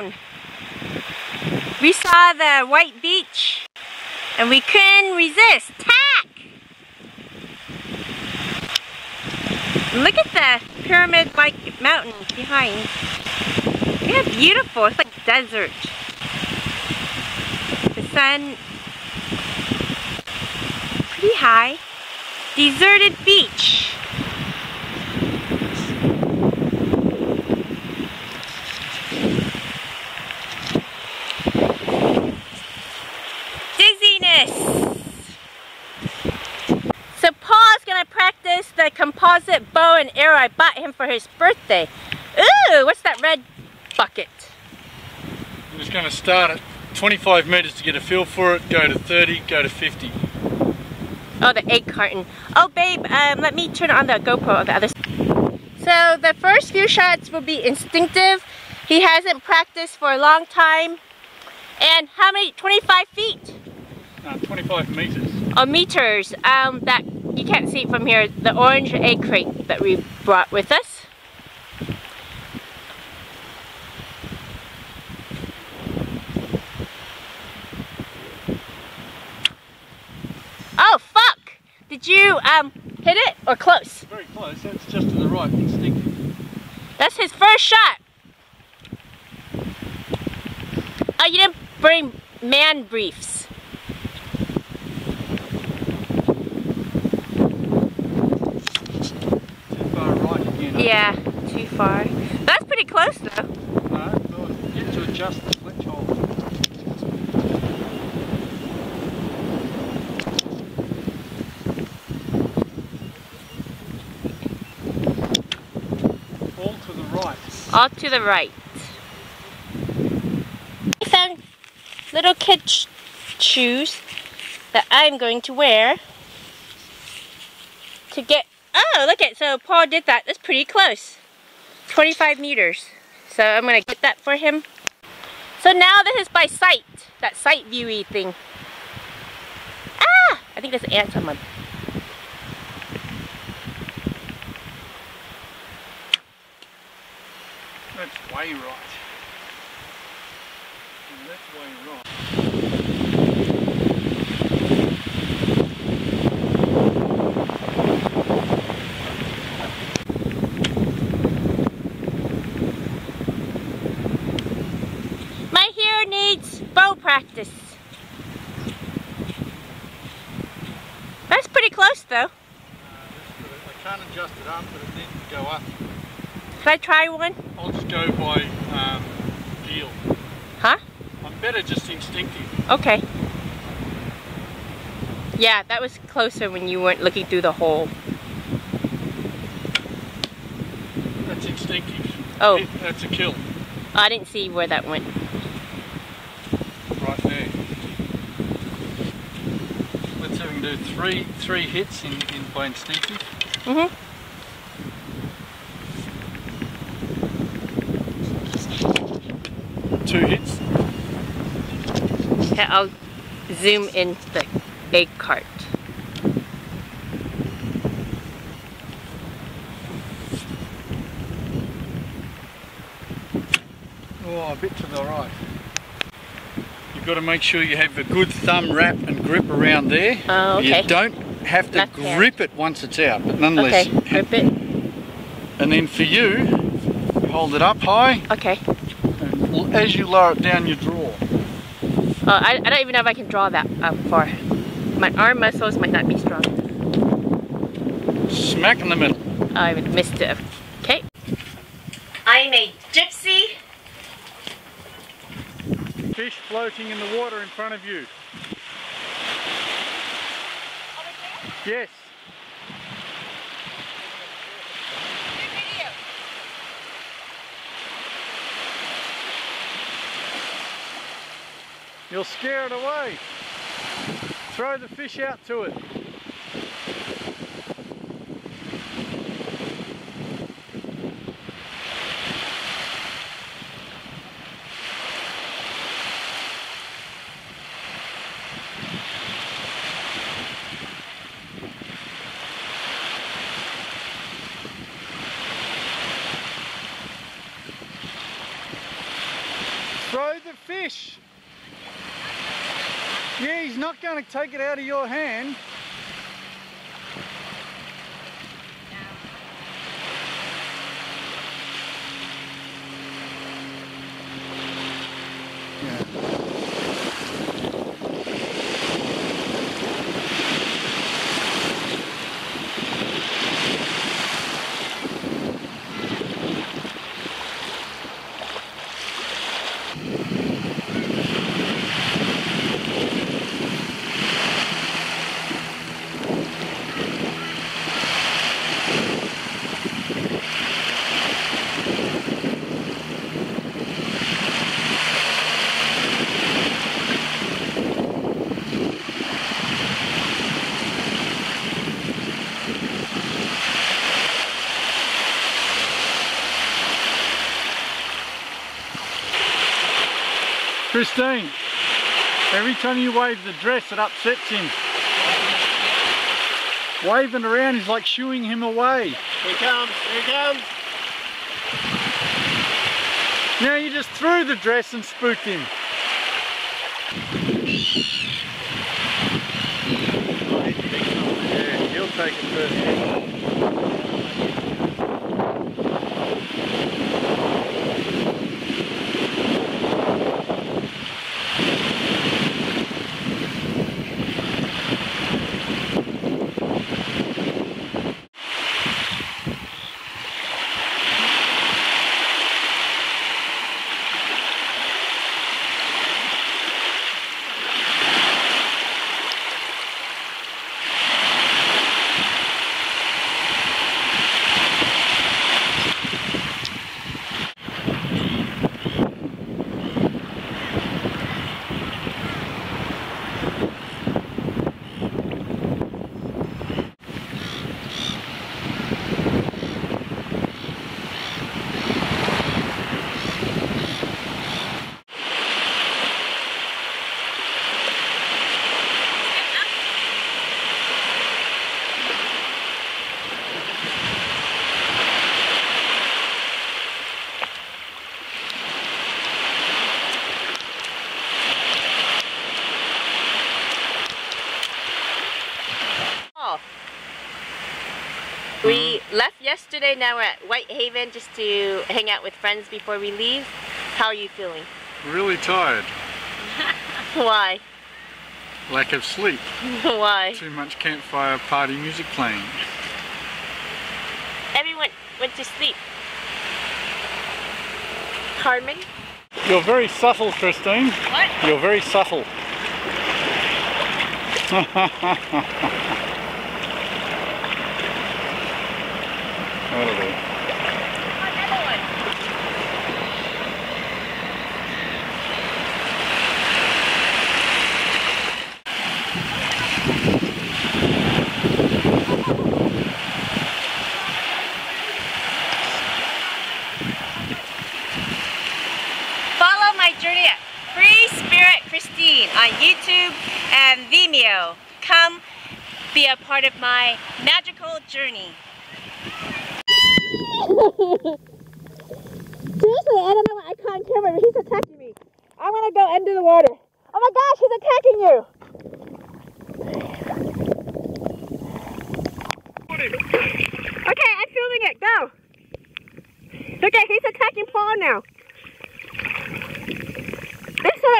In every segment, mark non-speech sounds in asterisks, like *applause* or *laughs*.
down. We saw the white beach and we couldn't resist. Tack! Look at the pyramid-like mountain behind. Yeah, beautiful. It's like desert. The sun pretty high. Deserted beach. Dizziness. So Paul's gonna practice the composite bow and arrow I bought him for his birthday. Ooh, what's that red bucket? I'm just going to start at 25 metres to get a feel for it, go to 30, go to 50. Oh, the egg carton. Oh, babe, um, let me turn on the GoPro on the other side. So the first few shots will be instinctive. He hasn't practiced for a long time. And how many? 25 feet? Uh, 25 metres. Oh, meters. Um, that you can't see it from here. The orange egg crate that we brought with us. Oh, fuck! Did you um hit it or close? Very close, that's just to the right, instinctive. That's his first shot. Oh, you didn't bring man briefs. Too far Yeah, too far. That's pretty close though. Get to adjust the switch hole. All to the right. All to the right. I found little kid sh shoes that I'm going to wear to get. Oh, look at so Paul did that. That's pretty close. 25 meters. So I'm gonna get that for him. So now this is by sight. That sight viewy thing. Ah! I think there's ants on my. That's way right. And that's way right. My hair needs bow practice. That's pretty close though. Uh, I can't adjust it up, but it needs to go up. Should I try one? I'll just go by um, feel. Huh? I'm better just instinctive. Okay. Yeah, that was closer when you weren't looking through the hole. That's instinctive. Oh. It- that's a kill. I didn't see where that went. Right there. Let's have him do three three hits in, in by instinctive. Mm-hmm. Two hits. Okay, I'll zoom in the egg cart. Oh, a bit to the right. You've got to make sure you have a good thumb wrap and grip around there. Oh, okay. You don't have to hand. grip it once it's out, but nonetheless. Okay, grip it. And then for you, hold it up high, Okay. and as you lower it down, you draw. Oh, I, I don't even know if I can draw that um, far. My arm muscles might not be strong. Smack in the middle. Oh, I missed it. Okay. I'm a gypsy. In the water in front of you. Yes. You'll scare it away. Throw the fish out to it. Take it out of your hand. Christine, every time you wave the dress, it upsets him. Waving around is like shooing him away. Here he comes, here he comes. Now you just threw the dress and spooked him. Yeah, he'll take it first. Oh. We left yesterday, now we're at Whitehaven just to hang out with friends before we leave. How are you feeling? Really tired. *laughs* Why? Lack of sleep. *laughs* Why? Too much campfire party music playing. Everyone went to sleep. Carmen? You're very subtle, Christine. What? You're very subtle. *laughs* Follow my journey Free Spirit Christine on YouTube and Vimeo. Come be a part of my magical journey. Seriously, I don't know what I can't camera, but he's attacking me. I'm gonna go under the water. Oh my gosh, he's attacking you! Okay, I'm filming it. Go. Okay, he's attacking Paul now.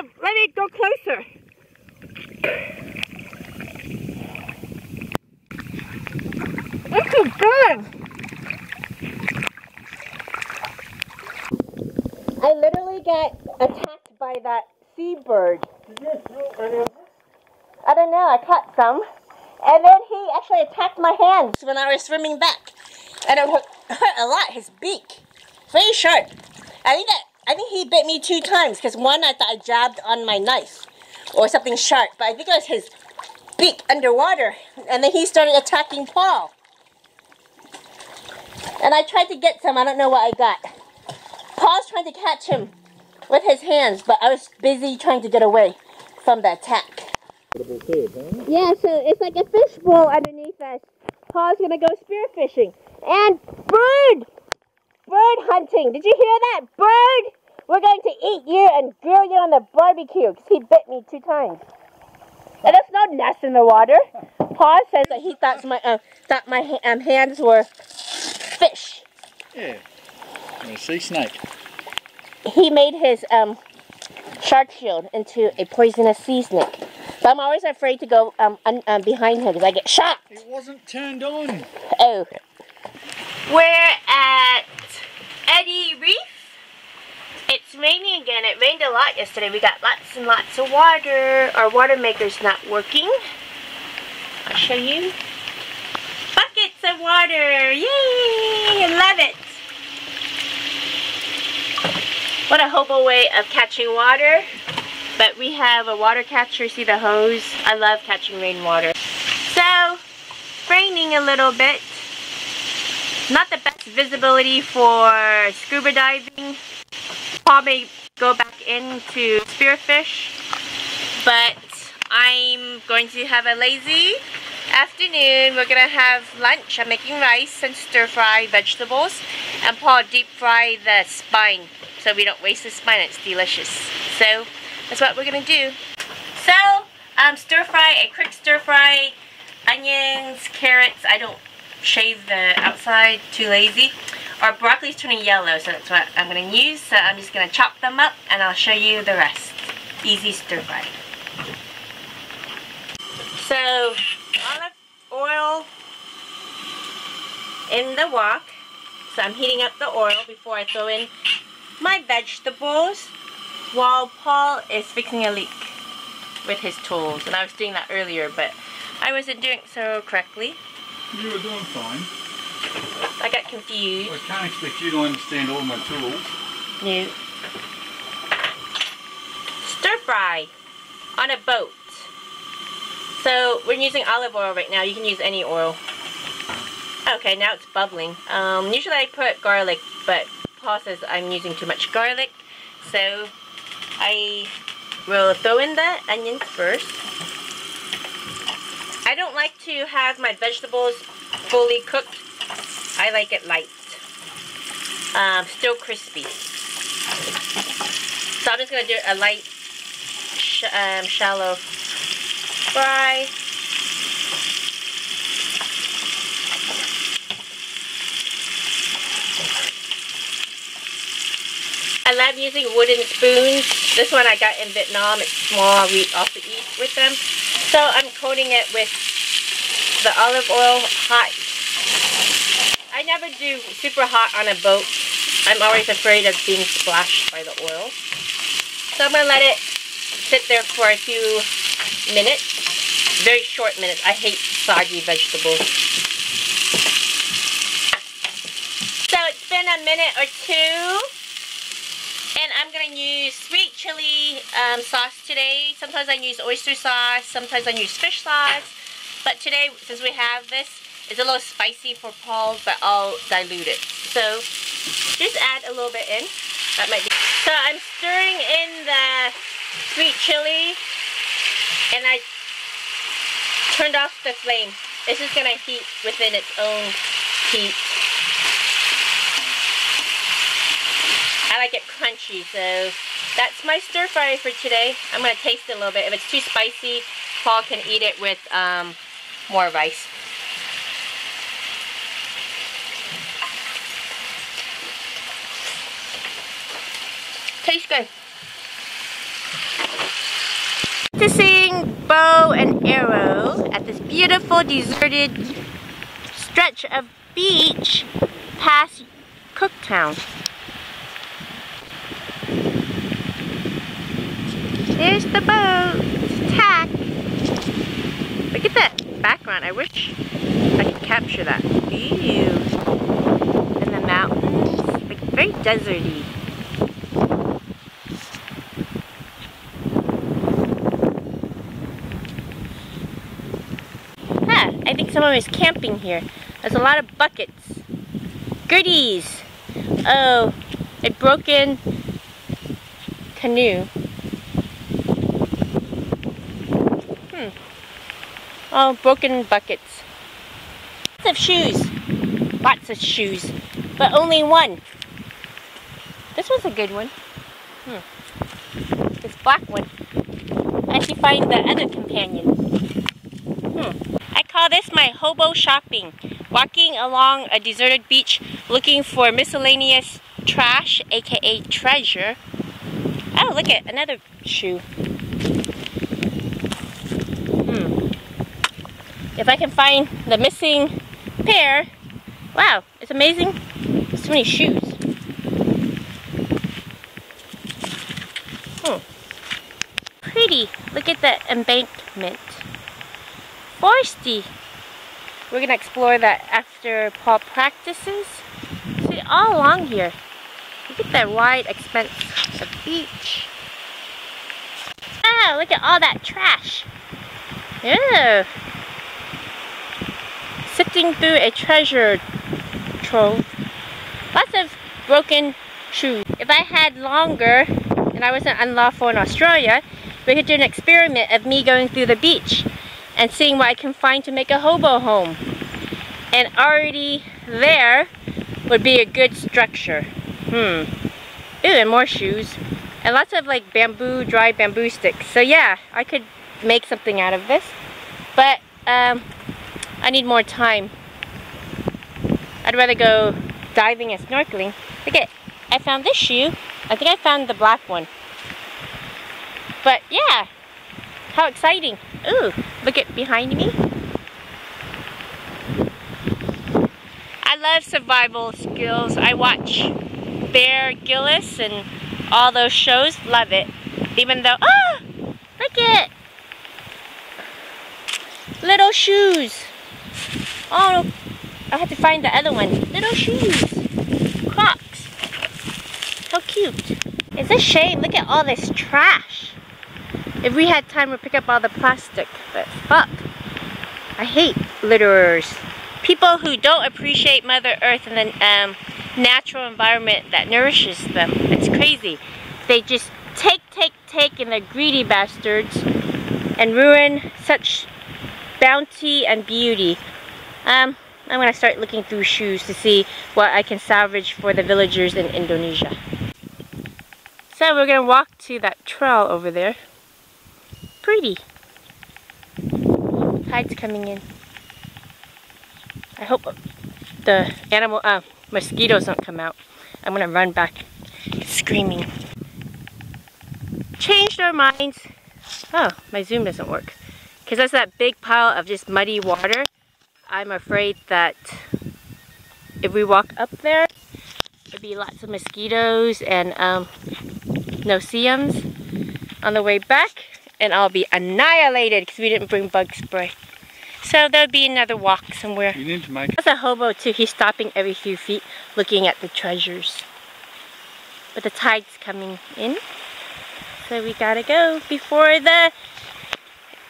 Time, let me go closer. This is good. I literally got attacked by that seabird. I don't know, I caught some. And then he actually attacked my hands when I was swimming back. And it *laughs* hurt a lot, his beak. Very sharp. I think that I think he bit me two times because one I thought I jabbed on my knife or something sharp, but I think it was his beak underwater. And then he started attacking Paul. And I tried to get some, I don't know what I got. Paul's trying to catch him with his hands, but I was busy trying to get away from the attack. Yeah, so it's like a fishbowl underneath us. Paul's gonna go spearfishing. And bird! Bird hunting. Did you hear that? Bird! we're going to eat you and grill you on the barbecue because he bit me two times. And there's no nest in the water. Paul says that he thought my uh, thought my um, hands were fish. Yeah. And a sea snake. He made his um, shark shield into a poisonous sea snake. But I'm always afraid to go um, un, um, behind him because I get shot. It wasn't turned on. Oh. We're at Eddy Reef. It's raining again. It rained a lot yesterday. We got lots and lots of water. Our water maker's not working. I'll show you. Buckets of water. Yay! I love it. What a hobo way of catching water. But we have a water catcher. See the hose? I love catching rainwater. So, raining a little bit. Not the best visibility for scuba diving. Probably go back into spearfish. But I'm going to have a lazy afternoon. We're going to have lunch. I'm making rice and stir fry vegetables. And Paul deep fry the spine so we don't waste the spine. It's delicious. So that's what we're going to do. So, um, stir fry, a quick stir fry, onions, carrots. I don't shave the outside, too lazy. Our broccoli's turning yellow, so that's what I'm going to use. So I'm just going to chop them up and I'll show you the rest. Easy stir fry. So, olive oil in the wok. So I'm heating up the oil before I throw in my vegetables while Paul is fixing a leak with his tools. And I was doing that earlier, but I wasn't doing so correctly. You were doing fine. I got confused. I can't expect you to understand all my tools. No. Stir fry on a boat. So we're using olive oil right now. You can use any oil. Okay, now it's bubbling. Um, usually I put garlic, but Paul says I'm using too much garlic. So I will throw in the onions first. I don't like to have my vegetables fully cooked. I like it light. Um, still crispy. So I'm just going to do a light, sh um, shallow fry. I love using wooden spoons. This one I got in Vietnam. It's small. We also eat with them. So I'm coating it with the olive oil hot. I never do super hot on a boat. I'm always afraid of being splashed by the oil. So I'm going to let it sit there for a few minutes. Very short minutes. I hate soggy vegetables. So it's been a minute or two. And I'm going to use sweet chili um, sauce today. Sometimes I use oyster sauce, sometimes I use fish sauce. But today, since we have this, it's a little spicy for Paul, but I'll dilute it. So just add a little bit in. That might be. So I'm stirring in the sweet chili and I turned off the flame. It's just to heat within its own heat. I like it crunchy, so that's my stir fry for today. I'm to taste it a little bit. If it's too spicy, Paul can eat it with um, more rice. Tastes good. Practicing bow and arrow at this beautiful deserted stretch of beach past Cooktown. There's the boat. Tack. Look at that background. I wish I could capture that. view. And the mountains. Like very deserty. Huh, I think someone was camping here. There's a lot of buckets. Goodies. Oh, a broken canoe. Hmm. Oh, broken buckets. Lots of shoes. Lots of shoes. But only one. This was a good one. Hmm. This black one. I should find the other companion. Hmm. I call this my hobo shopping. Walking along a deserted beach looking for miscellaneous trash, aka treasure. Oh, look at another shoe. Hmm. If I can find the missing pair, wow, it's amazing. So many shoes. Hmm. Pretty. Look at the embankment. Foresty. We're gonna explore that after Paul practices. See, all along here. Look at that wide expanse of beach. Ah, look at all that trash. Yeah. Sifting through a treasure trove. Lots of broken shoes. If I had longer and I wasn't unlawful in Australia, we could do an experiment of me going through the beach and seeing what I can find to make a hobo home. And already there would be a good structure. Hmm. Ooh, and more shoes. And lots of like bamboo, dry bamboo sticks. So yeah, I could make something out of this. But um, I need more time. I'd rather go diving and snorkeling. Look at, I found this shoe. I think I found the black one. But yeah, how exciting. Ooh, look at behind me. I love survival skills. I watch Bear Grylls and all those shows. Love it. Even though, ah, look at little shoes. Oh, I have to find the other one. Little shoes. Crocs. How cute. It's a shame. Look at all this trash. If we had time, we'd pick up all the plastic. But fuck. I hate litterers. People who don't appreciate Mother Earth and the um, natural environment that nourishes them. It's crazy. They just take, take, take, and they're greedy bastards and ruin such bounty and beauty. Um, I'm gonna start looking through shoes to see what I can salvage for the villagers in Indonesia. So we're gonna walk to that trail over there. Pretty. Tide's coming in. I hope the animal, uh, mosquitoes don't come out. I'm gonna run back screaming. Changed our minds. Oh, my zoom doesn't work. Because that's that big pile of just muddy water. I'm afraid that if we walk up there, there'd be lots of mosquitoes and um, no-see-ums on the way back. And I'll be annihilated because we didn't bring bug spray. So there'll be another walk somewhere. You need to make That's a hobo too. He's stopping every few feet looking at the treasures. But the tide's coming in. So we gotta go before the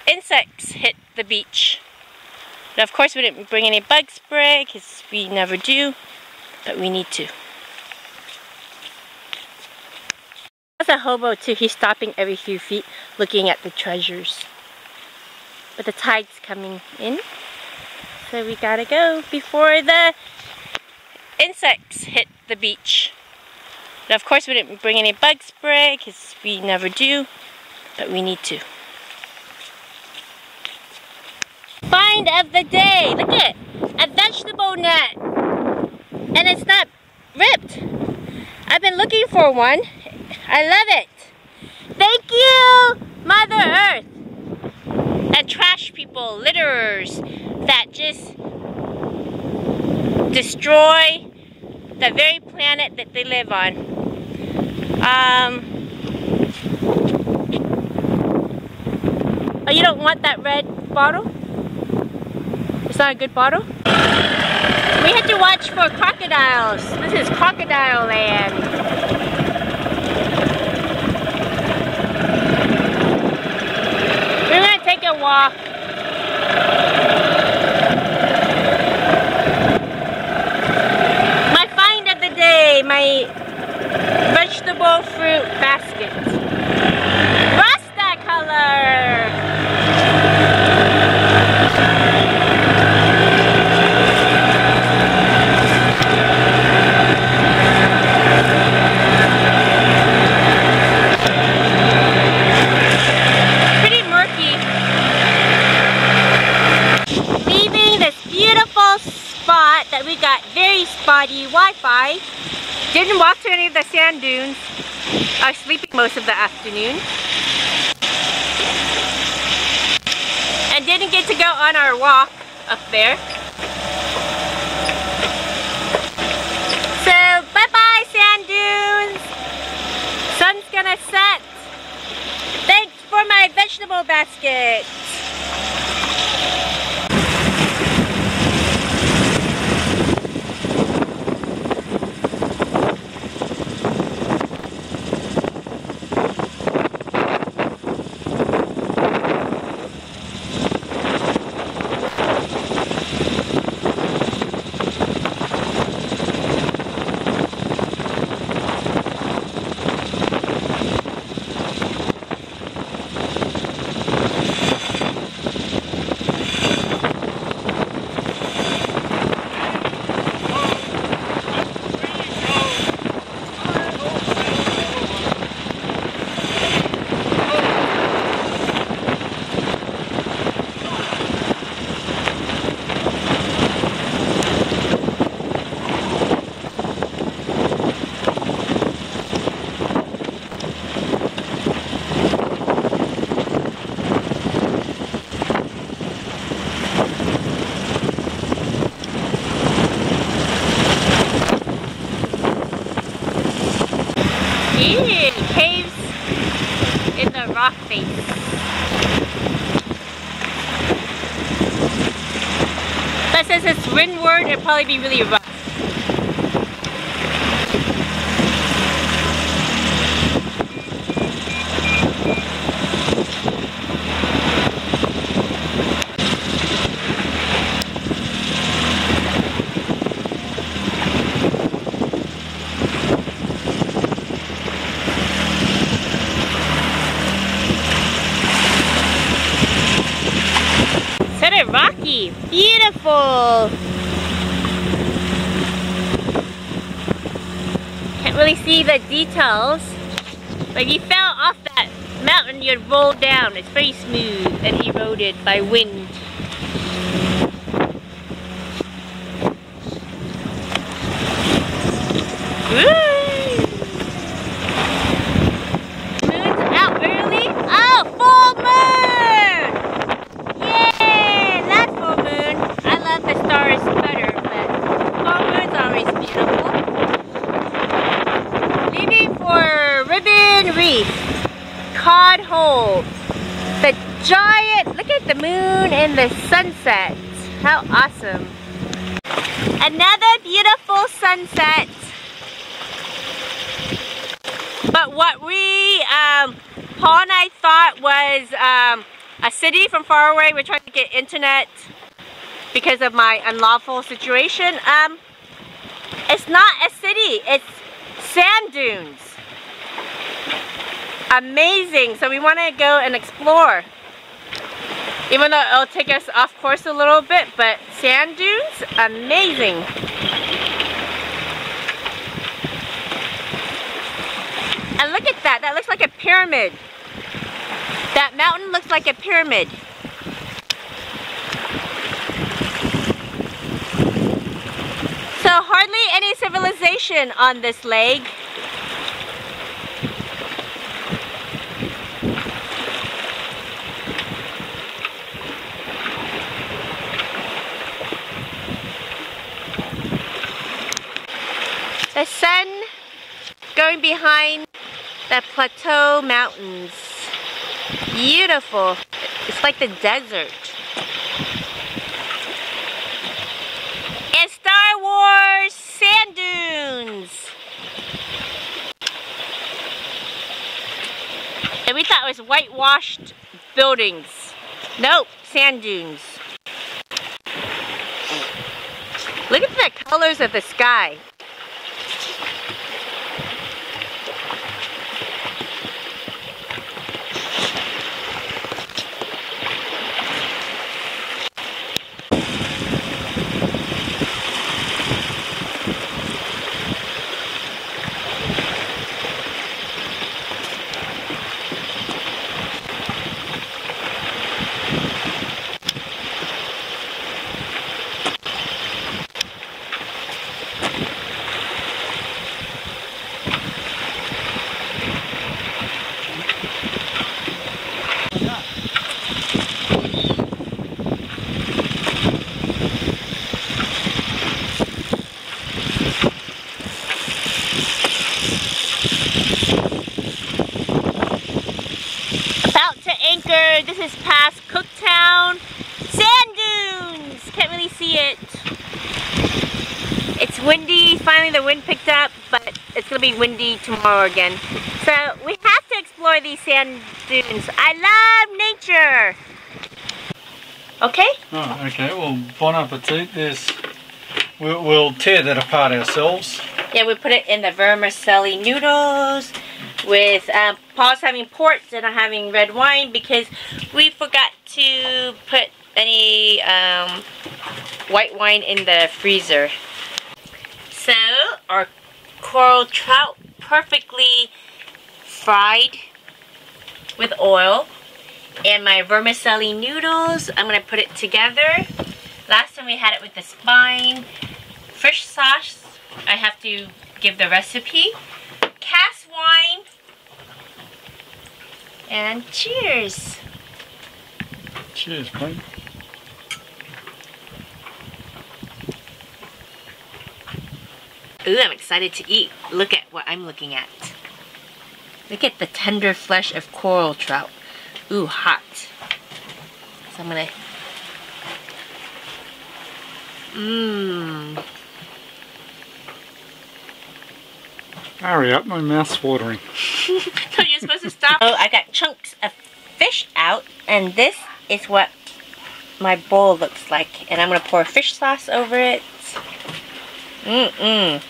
insects hit the beach. Now, of course, we didn't bring any bug spray because we never do, but we need to. That's a hobo too. He's stopping every few feet looking at the treasures. But the tide's coming in. So we gotta go before the insects hit the beach. Now, of course, we didn't bring any bug spray because we never do, but we need to. Find of the day. Look at it. A vegetable net. And it's not ripped. I've been looking for one. I love it. Thank you, Mother Earth. And trash people, litterers that just destroy the very planet that they live on. Um, oh, you don't want that red bottle? It's not a good bottle? We had to watch for crocodiles. This is crocodile land. We're gonna take a walk. My find of the day, my vegetable fruit basket. Rasta color! By. Didn't walk to any of the sand dunes. I was sleeping most of the afternoon. And didn't get to go on our walk up there. So, bye-bye sand dunes. Sun's gonna set. Thanks for my vegetable basket. Ew, caves in the rock face. But since it's windward, it'll probably be really rough. Set it rocky. Beautiful. Can't really see details. But you fell off that mountain, you'd roll down. It's very smooth and eroded by wind. Woo! Moon's out early. Oh, full moon! Yay! Last full moon. I love the stars better, but full moon's always beautiful. Leaving for Ribbon Reef. Cod Hole. The giant, look at the moon and the sunset. How awesome. Another beautiful sunset. But what we, um, Paul and I thought was um, a city from far away. We're trying to get internet because of my unlawful situation. Um, it's not a city, it's sand dunes. Amazing, so we want to go and explore. Even though it'll take us off course a little bit, but sand dunes, amazing. And look at that, that looks like a pyramid. That mountain looks like a pyramid. So hardly any civilization on this lake. The sun going behind the Plateau Mountains. Beautiful. It's like the desert. And Star Wars sand dunes. And we thought it was whitewashed buildings. Nope, sand dunes. Look at the colors of the sky. Windy tomorrow again. So we have to explore these sand dunes. I love nature! Okay? Oh, okay. Well, bon appetit. There's... We'll, we'll tear that apart ourselves. Yeah, we put it in the vermicelli noodles with um, Paul's having port and I'm having red wine because we forgot to put any um, white wine in the freezer. So our coral trout perfectly fried with oil. And my vermicelli noodles I'm gonna put it together. Last time we had it with the spine. Fish sauce I have to give the recipe. Cast wine. And cheers. Cheers, mate. Ooh, I'm excited to eat. Look at what I'm looking at. Look at the tender flesh of coral trout. Ooh, hot. So I'm gonna... Mmm. Hurry up, my mouth's watering. *laughs* no, you're supposed to stop. Oh, I got chunks of fish out, and this is what my bowl looks like. And I'm gonna pour fish sauce over it. Mm-mm.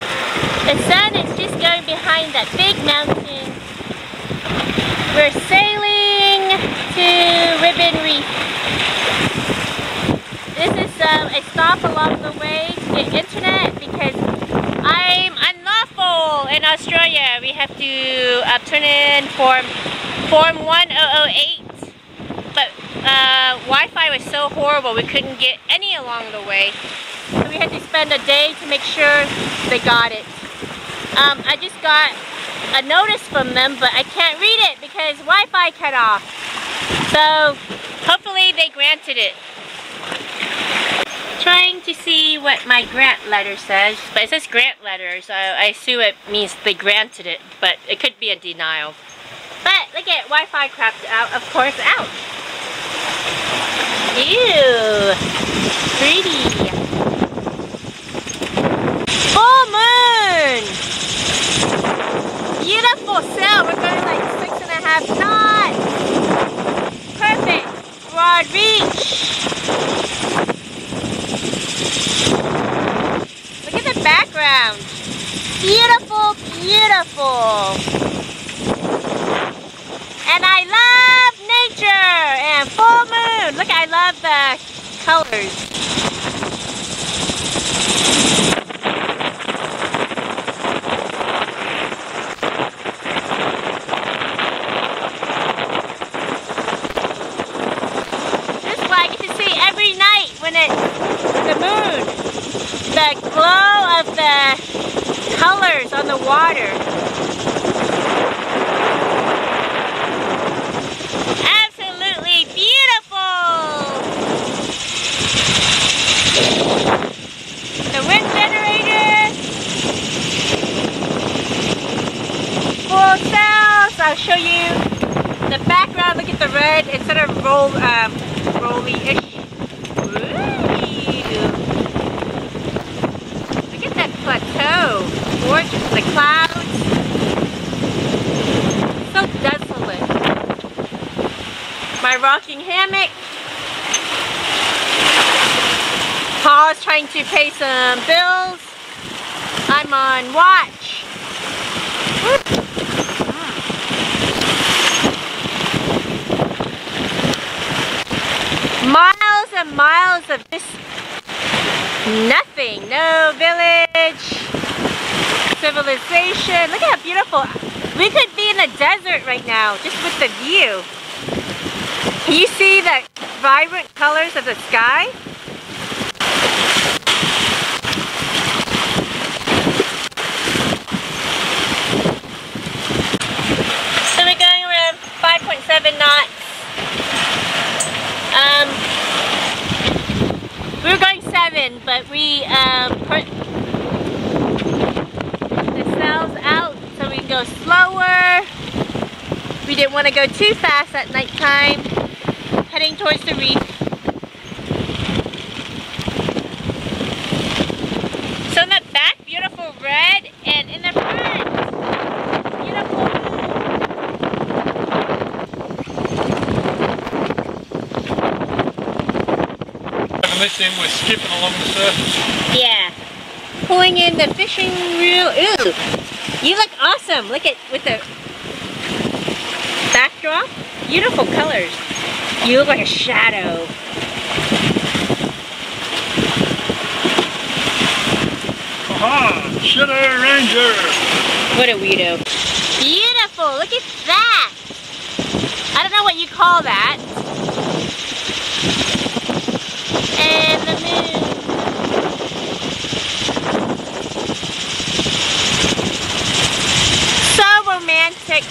The sun is just going behind that big mountain. We're sailing to Ribbon Reef. This is um, a stop along the way to get internet because I'm unlawful in Australia. We have to uh, turn in form, form 1008 but uh, Wi-Fi was so horrible we couldn't get any along the way. So we had to spend a day to make sure they got it. Um, I just got a notice from them, but I can't read it because Wi-Fi cut off. So hopefully they granted it. Trying to see what my grant letter says, but it says grant letter, so I assume it means they granted it, but it could be a denial. But look at Wi-Fi crapped out, of course, out. Ew, pretty. Full moon! Beautiful sail. We're going like six and a half knots. Perfect. Look at the background. Beautiful, beautiful. And I love nature and full moon. Look, I love the colors. This one I get to see every night when it's the moon. The glow of the colors on the water. Absolutely beautiful! The wind generator. Full sails. I'll show you the background. Look at the red instead of roll, um, rolly-ish. Look at that plateau gorgeous. The clouds. So desolate. My rocking hammock. Paul's trying to pay some bills. I'm on watch. Miles and miles of just nothing. No village civilization. Look at how beautiful. We could be in a desert right now, just with the view. Can you see the vibrant colors of the sky? So we're going around 5.7 knots. Um, we were going 7, but we um, put out so we can go want to go too fast at nighttime. Heading towards the reef. So in the back, beautiful red, and in the front, beautiful And this in, we're skipping along the surface. Yeah. Pulling in the fishing reel. Ooh. You look awesome. Look at with the backdrop. Beautiful colors. You look like a shadow. Aha! Shadow Ranger! What a weirdo. Beautiful. Look at that. I don't know what you call that. And the moon. So romantic.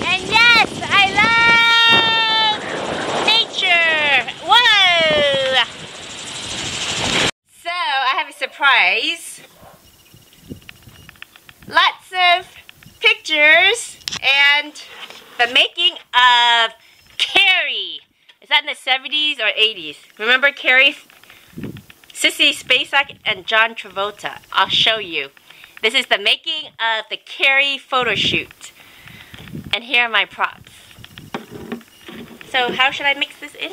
And yes, I love nature. Whoa! So I have a surprise. Lots of pictures and the making of Carrie. Is that in the 70s or 80s? Remember Carrie? Sissy Spacek and John Travolta. I'll show you. This is the making of the Carrie photo shoot. And here are my props. So how should I mix this in?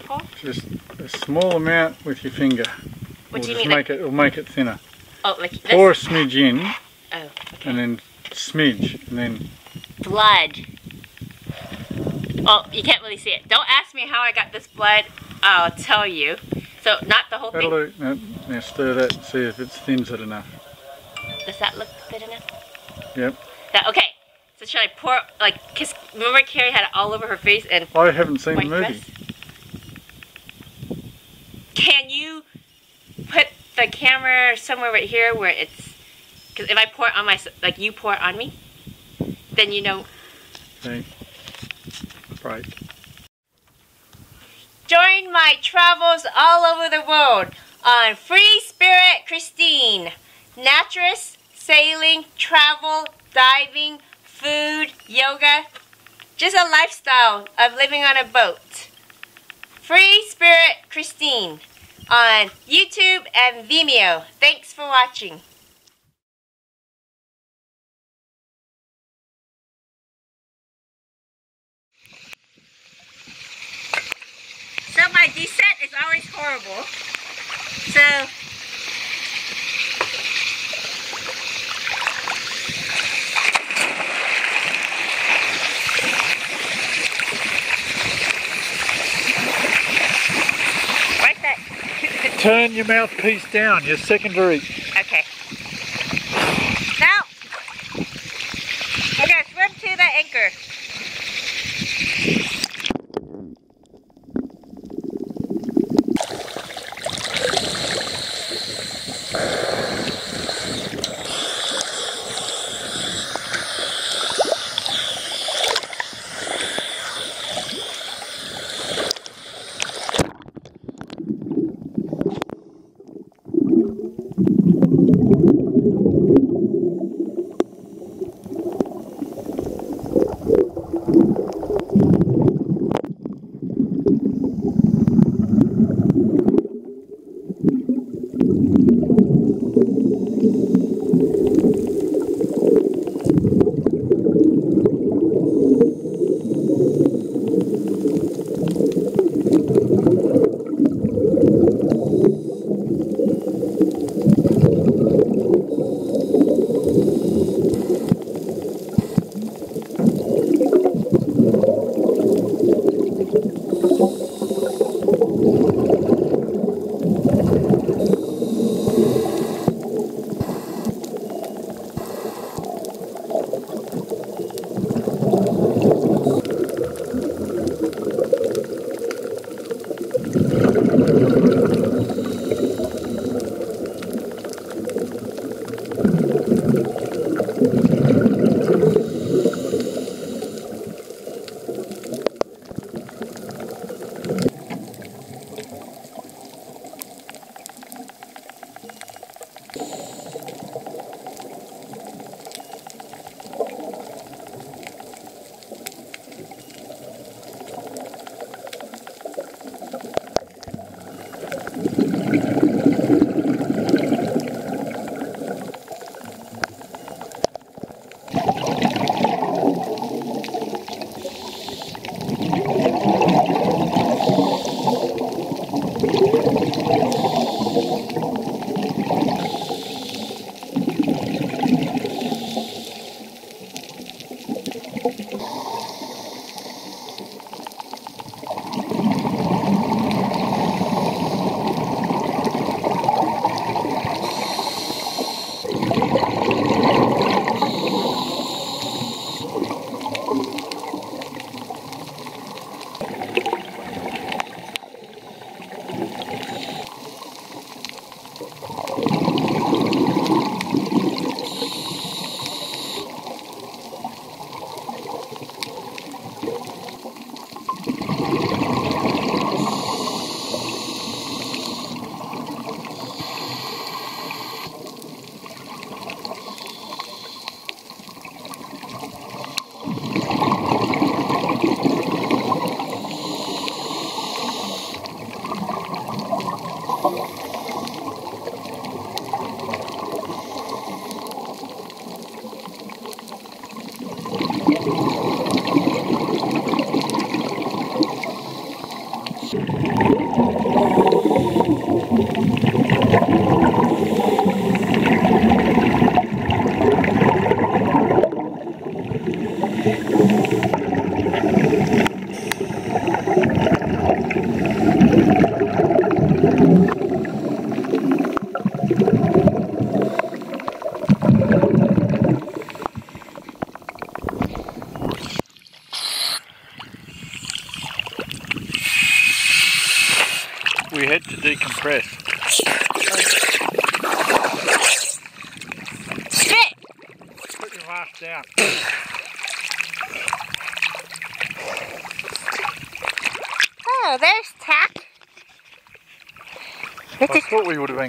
Paul? Just a small amount with your finger. What do you mean? make it, it'll make it thinner. oh, like this? Pour a smidge in, Oh, okay. and then smidge, and then blood. Oh, you can't really see it. Don't ask me how I got this blood. I'll tell you. So not the whole that'll thing. do. Now, now stir that and see if it thins it enough. Does that look good enough? Yep. That okay. So should I pour like? Cause remember Carrie had it all over her face and I haven't seen the movie. dress. Can you put the camera somewhere right here where it's? Because if I pour it on my like you pour it on me, then you know See? Break. Join my travels all over the world on Free Spirit Christine. Naturist, sailing, travel, diving, food, yoga. Just a lifestyle of living on a boat. Free Spirit Christine on YouTube and Vimeo. Thanks for watching. So my descent is always horrible. So Right that *laughs* Turn your mouthpiece down, your secondary. okay. Now we're gonna swim to the anchor.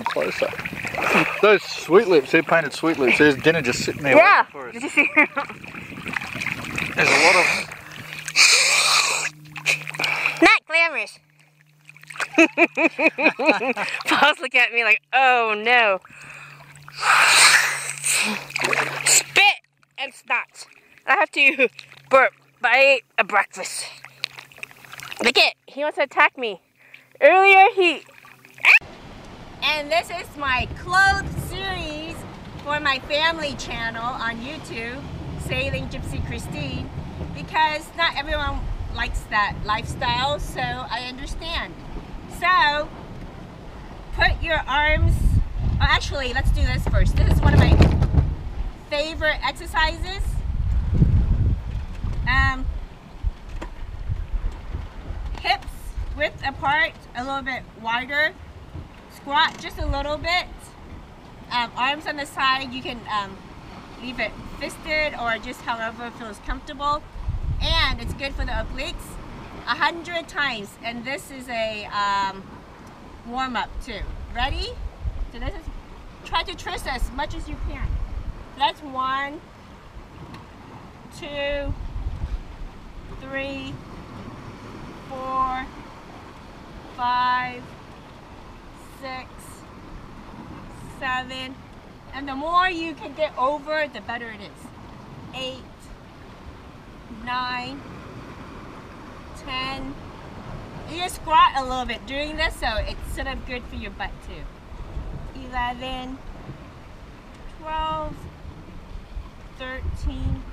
Thought we would have been closer. Those sweet lips, they're painted sweet lips. There's dinner just sitting there yeah. for us. Did you see? *laughs* There's a lot of them. Not glamorous. *laughs* Paul's looking at me like, oh no. Spit and snot. I have to *laughs* burp, but I ate a breakfast. Look it, he wants to attack me. Earlier he... And this is my clothes series for my family channel on YouTube, Sailing Gypsy Christine, because not everyone likes that lifestyle, so I understand. So, put your arms, oh, actually, let's do this first. This is one of my favorite exercises. Um, hips width apart, a little bit wider. Squat just a little bit. Um, arms on the side, you can um, leave it fisted or just however feels comfortable. And it's good for the obliques. A hundred times. And this is a um, warm up too. Ready? So this is, try to twist as much as you can. That's one, two, three, four, five, six, seven, and the more you can get over, the better it is. Eight, nine, ten. You squat a little bit doing this, so it's sort of good for your butt too. Eleven, twelve, thirteen,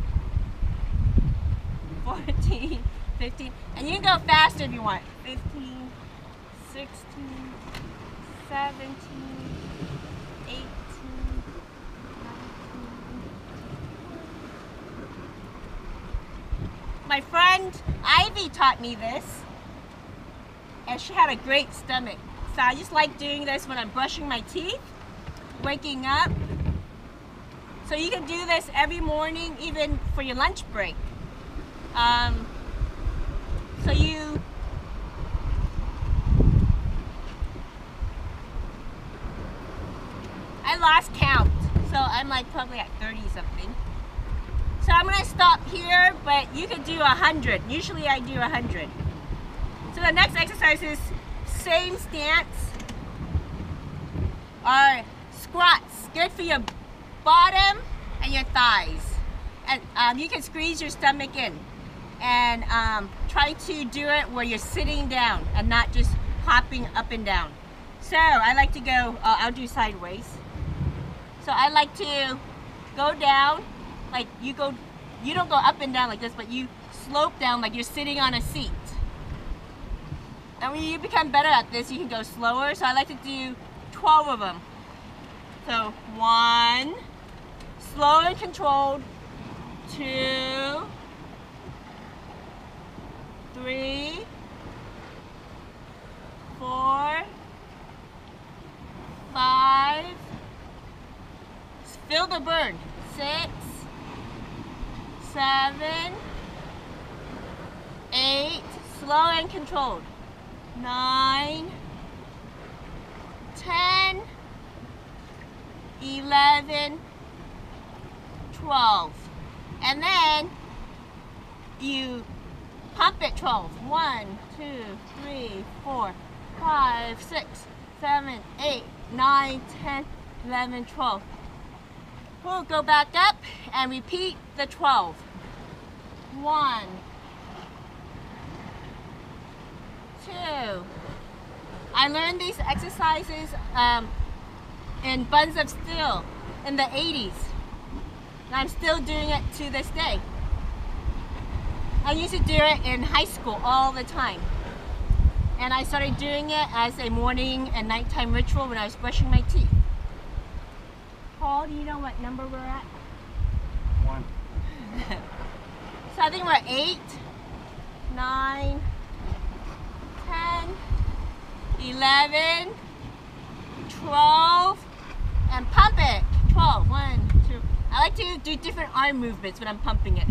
*laughs* fourteen, fifteen, and you can go faster if you want. Fifteen, sixteen, seventeen. 18, 19. My friend Ivy taught me this, and she had a great stomach. So I just like doing this when I'm brushing my teeth, waking up. So you can do this every morning, even for your lunch break. Um, so you lost count, so I'm like probably at 30 something. So I'm gonna stop here, but you could do 100. Usually I do 100. So the next exercise is same stance are squats. Good for your bottom and your thighs. And um, you can squeeze your stomach in and um, try to do it where you're sitting down and not just hopping up and down. So I like to go, uh, I'll do sideways. So I like to go down, like you go, you don't go up and down like this, but you slope down like you're sitting on a seat. And when you become better at this, you can go slower. So I like to do 12 of them. So one, slow and controlled, two, three, four, five, feel the burn, six, seven, eight, slow and controlled, nine, ten, eleven, twelve. And then you pump it 12. 1, 2, 3, 4, 5, 6, 7, 8, 9, 10, 11, 12. We'll go back up and repeat the 12. 1, 2. I learned these exercises um, in Buns of Steel in the 80s. And I'm still doing it to this day. I used to do it in high school all the time. And I started doing it as a morning and nighttime ritual when I was brushing my teeth. Paul, do you know what number we're at? One. *laughs* So I think we're at eight, nine, ten, eleven, twelve, and pump it. Twelve. One, two. I like to do different arm movements when I'm pumping it.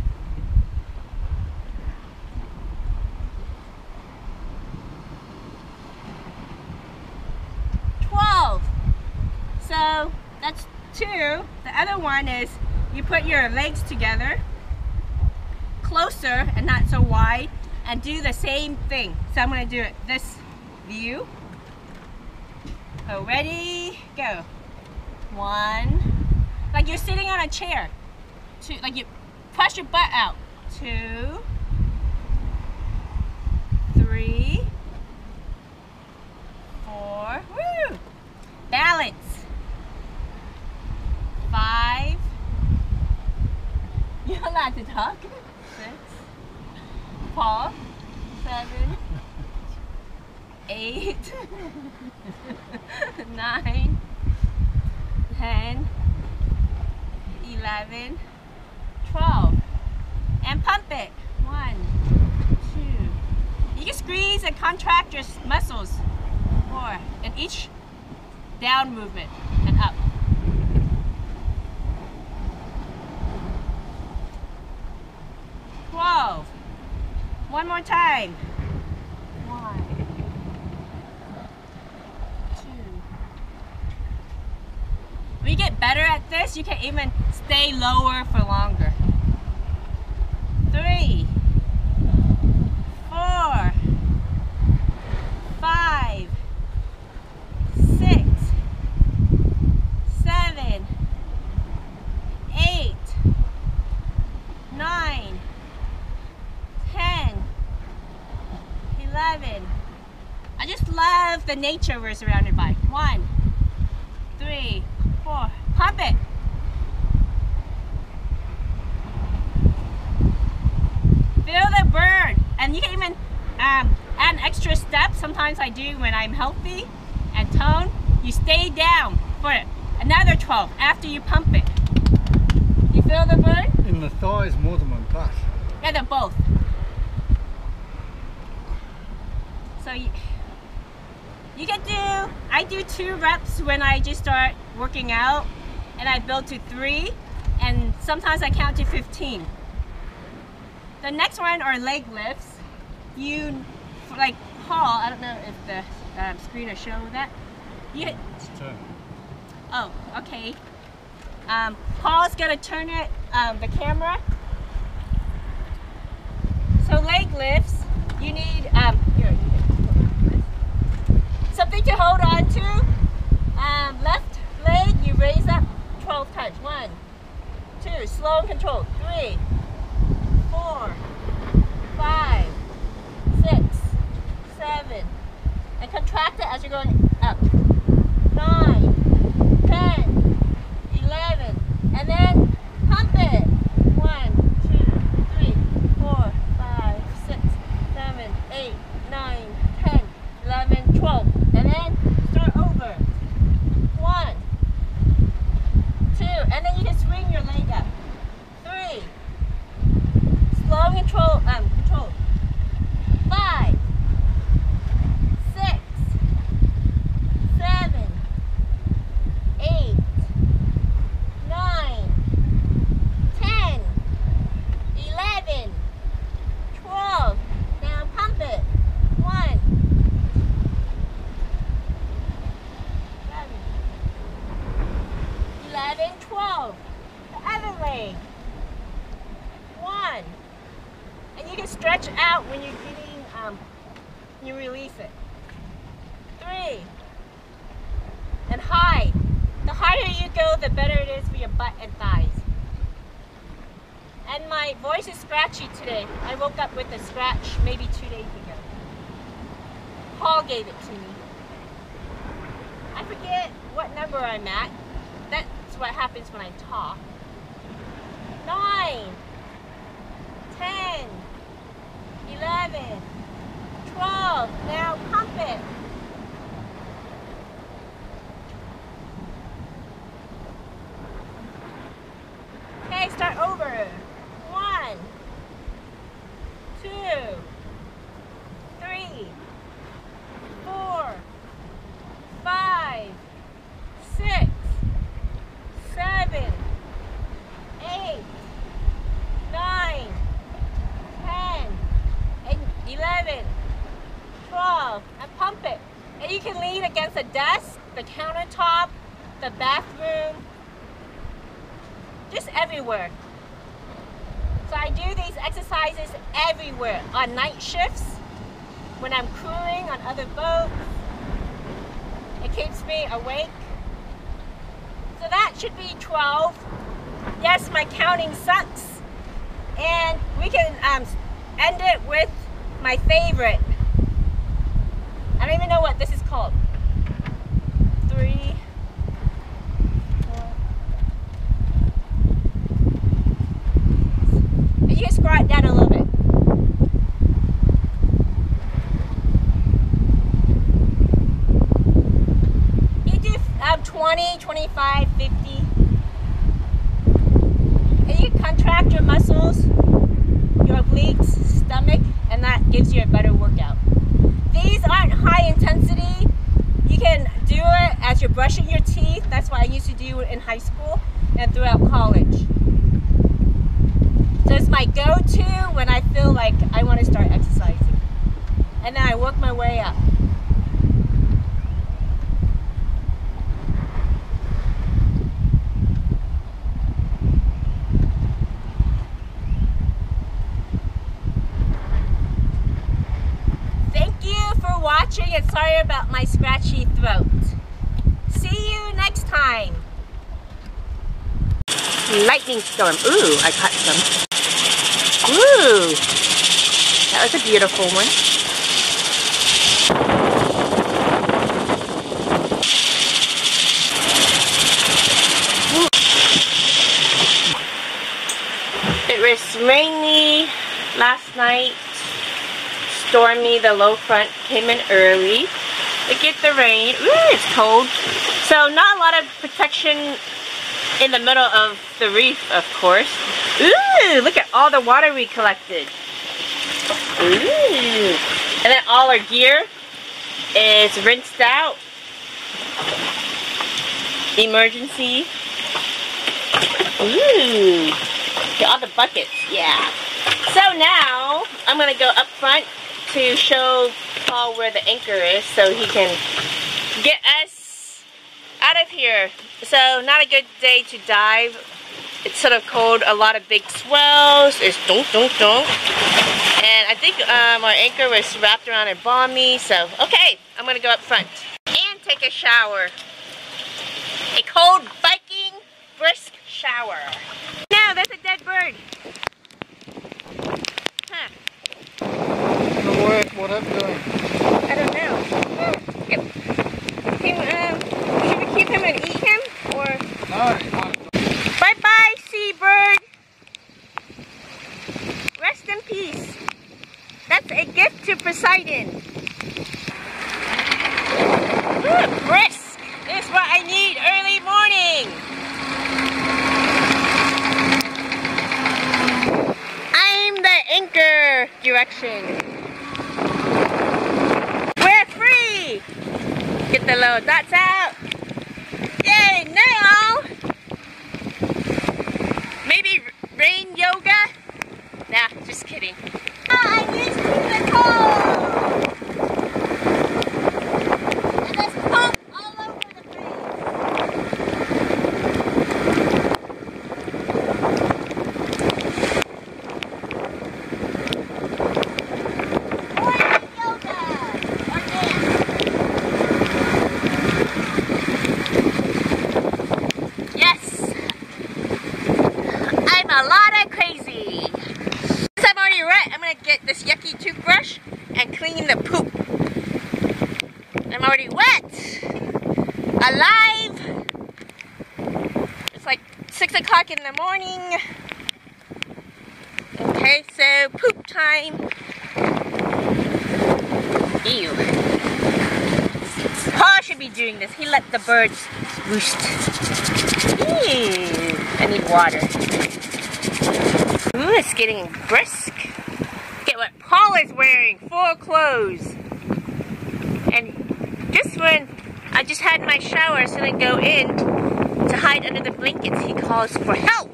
Twelve. So that's two. The other one is you put your legs together closer and not so wide and do the same thing. So I'm gonna do it this view. So ready, go. One, like you're sitting on a chair. Two, like you push your butt out. Two, three, four, woo! Balance. Five, *laughs* you're allowed to talk. Six, four, seven, eight, *laughs* nine, ten, eleven, twelve. And pump it. One, two. You can squeeze and contract your muscles. Four. And each down movement and up. Twelve. One more time. One. Two. You get better at this, you can even stay lower for longer. Three. Four. Five. Six. Seven. Eight. Nine. 10, 11. I just love the nature we're surrounded by. One, three, four. Pump it. Feel the burn. And you can even um, add an extra step. Sometimes I do when I'm healthy and toned. You stay down for another 12 after you pump it. You feel the burn? In the thighs more than my butt. Yeah, they're both. So you, You can do, I do two reps when I just start working out and I build to three and sometimes I count to 15. The next one are leg lifts. You, like Paul, I don't know if the um, screen will show that. You, oh, okay. Um, Paul's gonna turn it, um, the camera. So leg lifts, you need, um, here, something to hold on to. Um, left leg, you raise up 12 times. One, two, slow and controlled. Three, four, five, six, seven, and contract it as you're going up. Nine, ten, eleven, and then the bathroom, just everywhere. So I do these exercises everywhere on night shifts, when I'm crewing on other boats. It keeps me awake. So that should be 12. Yes, my counting sucks. And we can um, end it with my favorite. I don't even know what this is called. Three, four, and you can squat down a little bit. You do um, 20, 25, 50. And you contract your muscles, your obliques, stomach, and that gives you a better workout. These aren't high intensity. You can do it as you're brushing your teeth. That's what I used to do in high school and throughout college. So it's my go-to when I feel like I want to start exercising. And then I work my way up. Thank you for watching and sorry about my scratchy throat. See you next time. Storm. Ooh, I caught some. Ooh, that was a beautiful one. It was rainy last night, stormy. The low front came in early to get the rain. Ooh, it's cold. So not a lot of protection in the middle of the reef, of course. Ooh, look at all the water we collected. Ooh. And then all our gear. is rinsed out. Emergency. Ooh. Get all the buckets. Yeah. So now I'm gonna go up front to show Paul where the anchor is so he can get us out of here. So not a good day to dive. It's sort of cold, a lot of big swells. It's dunk dunk dunk. And I think um, our anchor was wrapped around a bommie. So okay, I'm gonna go up front and take a shower. A cold Viking brisk shower. Now there's a dead bird. Huh. What, what I'm doing? I don't know. Oh, Yep. Can, um, should him and eat him? Or bye bye, seabird. Rest in peace. That's a gift to Poseidon. Ooh, brisk is what I need early morning. I'm the anchor direction. We're free! Get the little dots out. Yay, now! Maybe rain yoga? Nah, just kidding. Ah, I'm used to the cold! And there's pop all over the place. Morning yoga! Or dance. Yes. I'm a lot of crazy. Since I'm already wet, I'm gonna get this yucky toothbrush and clean the poop. I'm already wet. Alive. It's like six o'clock in the morning. Okay, so poop time. Ew. Paul should be doing this. He let the birds roost. I need water. Ooh, it's getting brisk. Get what Paul is wearing. Full clothes. And just when I just had my shower, so I go in to hide under the blankets, he calls for help.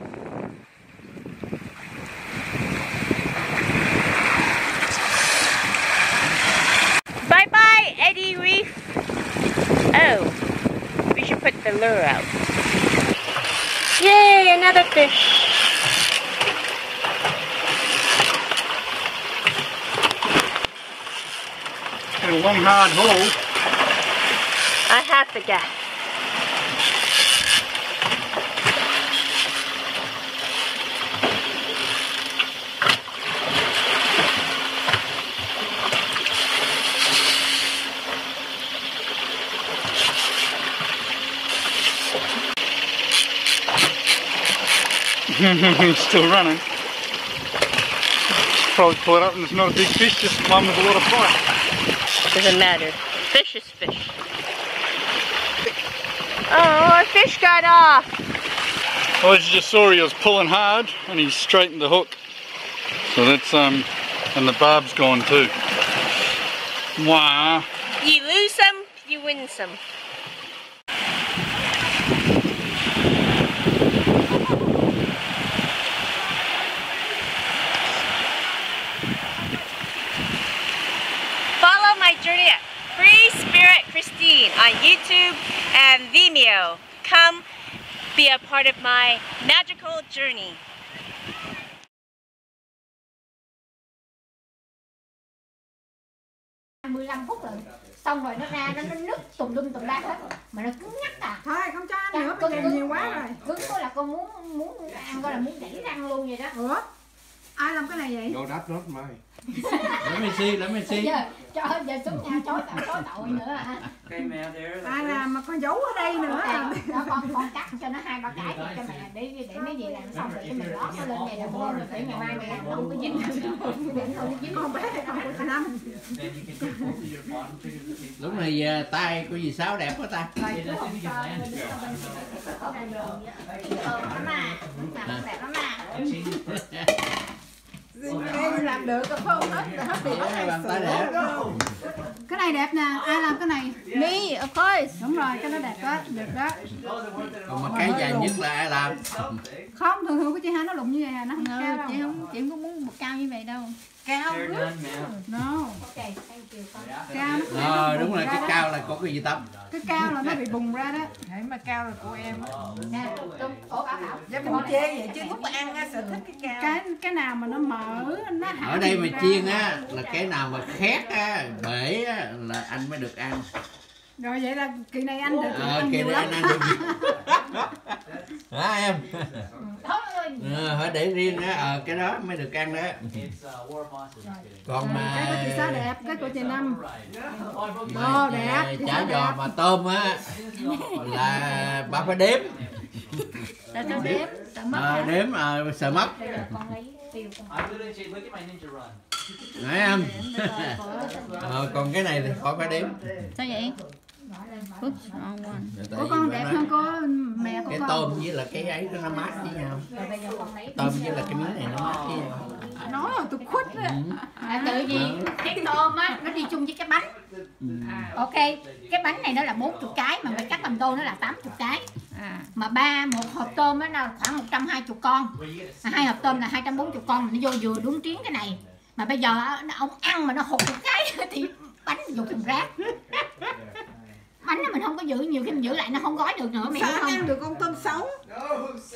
Bye bye, Eddie Reef. Oh, we should put the lure out. Yay, another fish. Hard haul. I have the gas. *laughs* Still running. Probably it up and it's not a big fish, just one with a lot of fight. Doesn't matter. Fish is fish. Oh, a fish got off. Well, as you just saw, he was pulling hard and he straightened the hook. So that's, um, and the barb's gone too. Wow. You lose some, you win some. 2019 on YouTube and Vimeo. Come be a part of my magical journey. phút rồi. Xong rồi nó ra nó, nó nứt tùm lum tùm la hết. Mà nó cứng nhắc à. Thôi không cho ăn dạ, nữa cứng, cứng. nhiều quá dạ, rồi. cứng coi là con muốn muốn ăn coi là muốn đẩy răng luôn vậy đó. Ủa? Ai làm cái này vậy? Đồ đáp rớt mày. Let me see, let me see. giờ cho giờ xuống nhà chối tội chối tội nữa hả Okay, man, there. ai làm mà con giấu ở đây nữa à? đó con con cắt cho nó hai ba cái cho cho mẹ để để mấy gì làm xong rồi cho mẹ lót nó lên ngày đầu hôm rồi để ngày mai mẹ làm không có dính để nó không dính con bé này không có năm Lúc này à, tay của dì Sáu đẹp quá ta. ờ nó mà làm đẹp lắm mà em làm được không hết hết thì đẹp. cái này đẹp nè ai làm cái này Me, of course. đúng rồi cái nó đẹp đó được đó còn mà cái dài nhất là ai làm không thường thường của chị hai nó lụng như vậy à nó không No, cao đâu chị không, chị không có muốn một cao như vậy đâu. Cao no Okay, thank you. cao nó ờ đúng rồi cái đó. cao là có cái gì tâm cái cao là nó bị bùng ra đó Đấy mà cao là của em á. Nè. Dạ mình chê vậy chứ lúc ăn á sợ thích cái cao. cái cái nào mà nó mở nó ở đây mà chiên á là cái nào mà khét á bể á là anh mới được ăn rồi vậy là kỳ này anh được ờ ăn kia nhiều này lắm. anh ăn được *laughs* hả em? Ờ, phải để riêng á ờ cái đó mới được ăn đó. Còn mà cái của chị sáu đẹp cái của chị năm. Ồ, đẹp, chị chả giò đẹp. mà tôm á là ba phải đếm. Là sao đếm? Sợ mất ờ, hả? đếm ờ, sợ mất. Bây giờ con lấy tiêu con. nãy em? Ờ, còn cái này thì khỏi phải đếm. Sao vậy? Của vì con đẹp hơn cô mẹ của cái con. tôm với là cái ấy nó mát với nhau. Tôm với là cái miếng này nó mát với nhau. Nói rồi tôi khuất á. À, tự gì? Cái tôm á nó đi chung với cái bánh. Ok cái bánh này nó là 40 cái mà mình cắt làm tô nó là 80 cái. À, mà ba một hộp tôm á nó khoảng 120 con. À, hai hộp tôm là 240 con nó vô vừa đúng tiếng cái này. Mà bây giờ ông ăn mà nó hụt một cái *laughs* thì bánh vô thùng rác bánh nó mình không có giữ nhiều khi mình giữ lại nó không gói được nữa hiểu Sao không ăn được con tôm sống?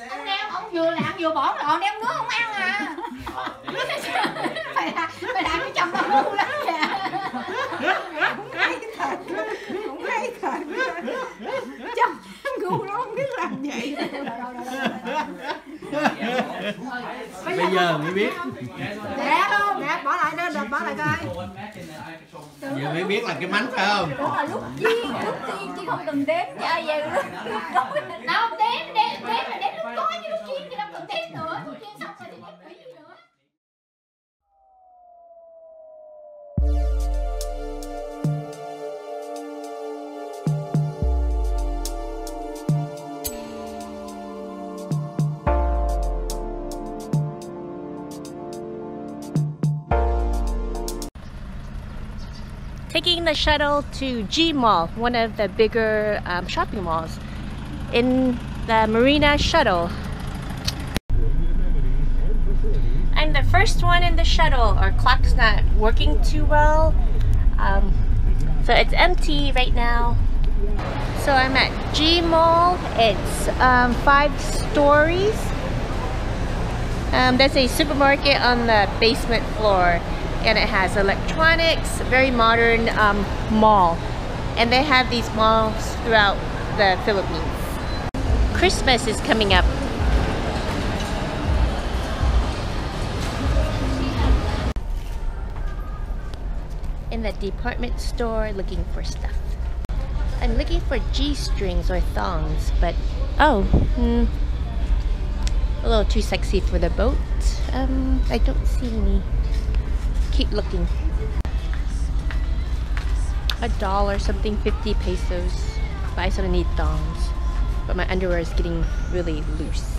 ông đeo ông vừa làm vừa bỏ lọn đeo nước không ăn à. Phải là phải làm cái chồng nó ngu lắm kìa. Cũng hay thật. Cũng hay thật. Chồng ngu nó không biết làm vậy. bây giờ mới biết đẹp không đẹp bỏ lại đó đẹp bỏ lại coi giờ mới biết là cái mánh phải không Đó là lúc chiên, lúc chiên chứ không cần đếm cho về lúc lúc đó. Đâu đếm, đếm, đếm là đếm lúc có chứ lúc chiên thì đâu cần đếm nữa. Chiên xong rồi thì đếm taking the shuttle to G Mall, one of the bigger um, shopping malls, in the Marina shuttle. I'm the first one in the shuttle. Our clock's not working too well, um, so it's empty right now. So I'm at G Mall. It's um, five stories. Um, there's a supermarket on the basement floor and it has electronics, very modern um, mall. And they have these malls throughout the Philippines. Christmas is coming up. In the department store looking for stuff. I'm looking for G-strings or thongs, but oh, hmm, a little too sexy for the boat. Um, I don't see any. Keep looking. A dollar something, 50 pesos. But I sort of need thongs. But my underwear is getting really loose.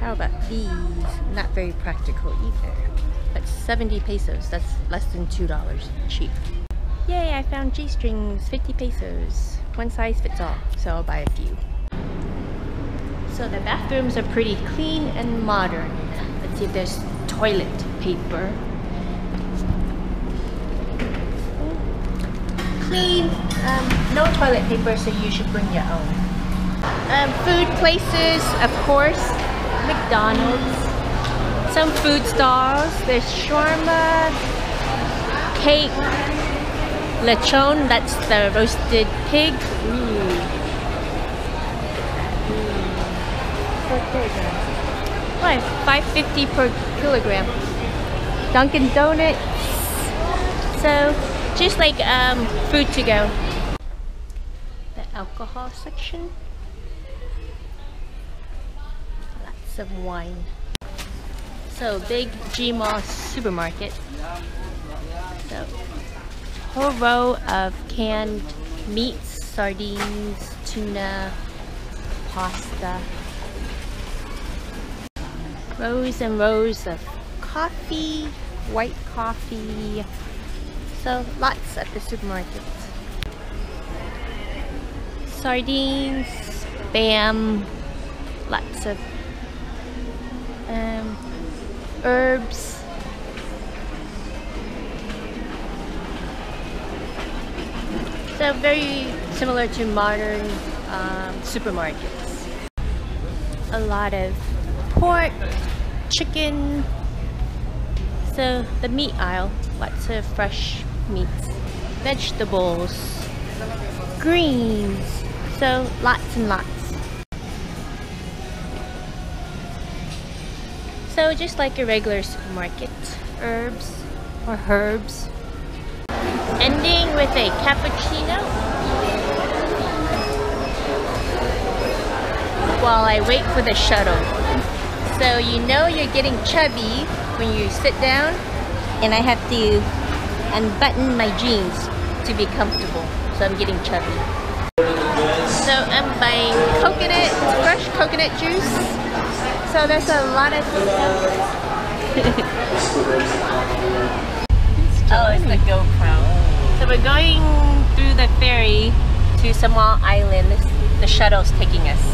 How about these? Not very practical either. But 70 pesos, that's less than $2. Cheap. Yay, I found G-strings, 50 pesos. One size fits all, so I'll buy a few. So the bathrooms are pretty clean and modern. See if there's toilet paper. Clean, um, no toilet paper, so you should bring your own. Um, food places, of course, McDonald's. Some food stalls. There's shawarma, cake, lechon, that's the roasted pig. Ooh. per kilogram. Why? 550 per kilogram. Dunkin' Donuts. So, just like um, food to go. The alcohol section. Lots of wine. So, big G-Mall supermarket. So, whole row of canned meats, sardines, tuna, pasta, rows and rows of coffee, white coffee. So lots at the supermarket. Sardines, spam, lots of um, herbs. So very similar to modern um, supermarkets. A lot of pork, chicken. So the meat aisle, lots of fresh meats, vegetables, greens. So lots and lots. So just like a regular supermarket, herbs or herbs. Ending with a cappuccino while I wait for the shuttle. So you know you're getting chubby when you sit down and I have to unbutton my jeans to be comfortable. So I'm getting chubby. So I'm buying coconut, fresh coconut juice. So there's a lot of *laughs* Oh, it's the GoPro. So we're going through the ferry to Samal Island. The shuttle's taking us.